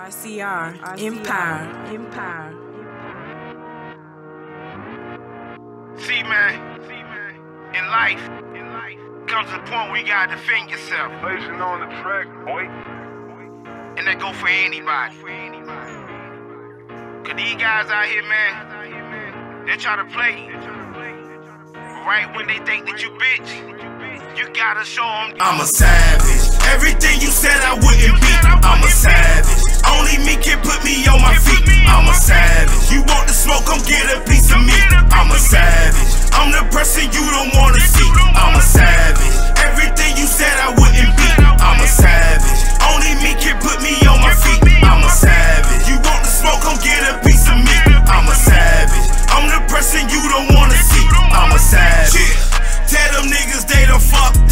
RCR, Empire, Empire. See, man, see, man, in life, in life, comes a point where you gotta defend yourself. Blazing on the track, boy. And that go for anybody. For anybody. Cause these guys out here, man, they try to play. Right when they think that you bitch, you gotta show them. I'm a savage. Everything to me. I'm a savage. I'm the person you don't wanna see. I'm a savage. Everything you said I wouldn't be. I'm a savage. Only me can put me on my feet. I'm a savage. You want the smoke? Come get a piece of me. I'm a savage. I'm the person you don't wanna see. I'm a savage. Tell them niggas they don't fuck.